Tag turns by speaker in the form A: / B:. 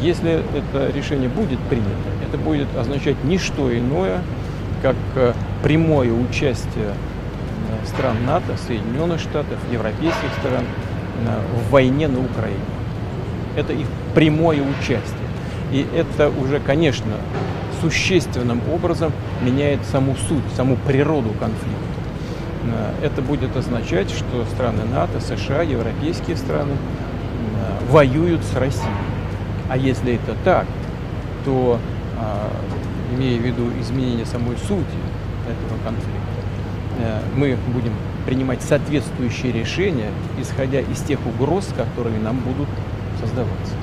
A: Если это решение будет принято, это будет означать не что иное, как э, прямое участие э, стран НАТО, Соединенных Штатов, европейских стран э, в войне на Украине. Это их прямое участие. И это уже, конечно, существенным образом меняет саму суть, саму природу конфликта. Это будет означать, что страны НАТО, США, европейские страны воюют с Россией. А если это так, то, имея в виду изменение самой сути этого конфликта, э, мы будем принимать соответствующие решения, исходя из тех угроз, которые нам будут создаваться.